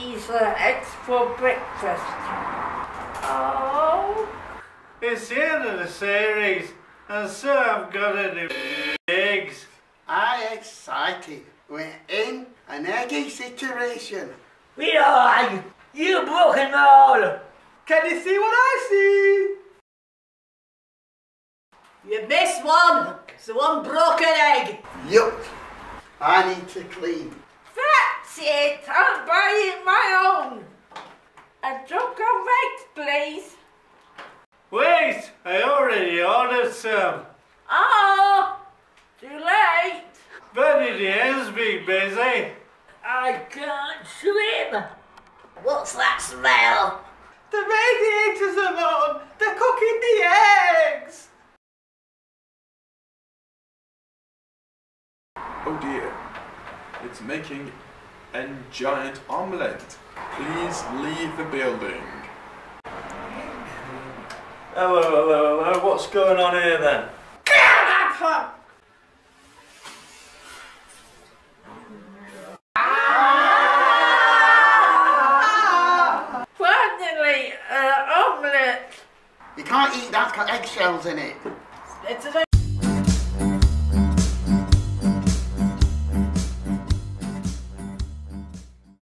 these uh, eggs for breakfast. Oh. It's the end of the series, and so I've got to do eggs. I excited. We're in an eggy situation. We are! You broken all! Can you see what I see? You missed one! It's the one broken egg! Yuck. I need to clean. That's it. I'm buying my own. A jug of eggs, please. Wait, I already ordered some. Oh, too late. Betty the hen's been busy. I can't swim! What's that smell? The radiators are on. They're cooking the eggs. Oh dear, it's making a giant omelette. Please leave the building. Hello, hello, hello. What's going on here then? Finally, uh, omelette. You can't eat that, it's got eggshells in it. It's a